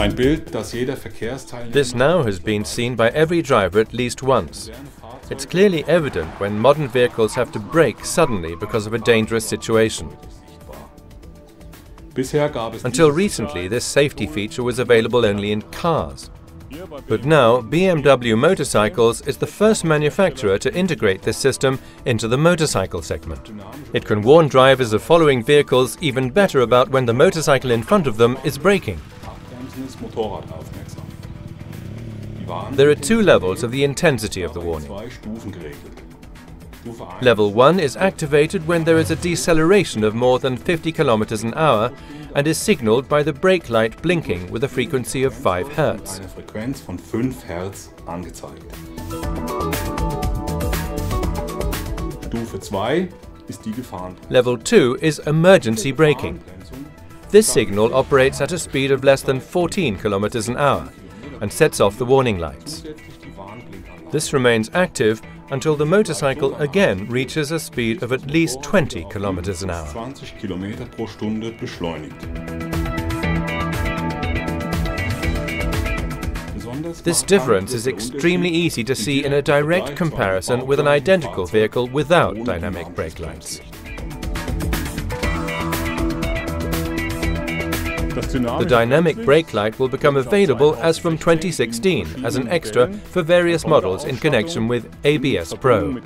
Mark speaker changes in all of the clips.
Speaker 1: This now has been seen by every driver at least once. It's clearly evident when modern vehicles have to brake suddenly because of a dangerous situation.
Speaker 2: Bisher gab es
Speaker 1: Until recently, this safety feature was available only in cars. But now, BMW Motorcycles is the first manufacturer to integrate this system into the motorcycle segment. It can warn drivers of following vehicles even better about when the motorcycle in front of them is braking. There are two levels of the intensity of the warning.
Speaker 2: zwei Stufen geregelt. Stufe 1
Speaker 1: Level 1 is activated when there is a deceleration of more than 50 km an hour and is signaled by the brake light blinking with a frequency of 5 Hz.
Speaker 2: eine Frequenz von 5 Hertz angezeigt. Stufe 2 ist die Gefahrenbremsung.
Speaker 1: Level 2 is emergency braking. This signal operates at a speed of less than 14 km an hour and sets off the warning lights.
Speaker 2: zusätzlich die Warnblinkanlage.
Speaker 1: This remains active until the motorcycle again reaches a speed of at least 20 km an hour.
Speaker 2: 20 Kilometer pro Stunde beschleunigt. Besonders
Speaker 1: This difference is extremely easy to see in a direct
Speaker 2: Vergleich zu einem
Speaker 1: comparison with an identical vehicle without dynamic brake lights. The dynamic brake light will become available as from 2016 as an extra for various models in connection with ABS Pro.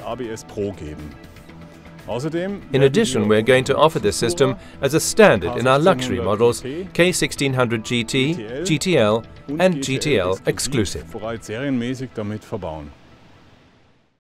Speaker 1: In addition, we're going to offer this system as a standard in our luxury models K1600 GT, GTL and GTL Exclusive.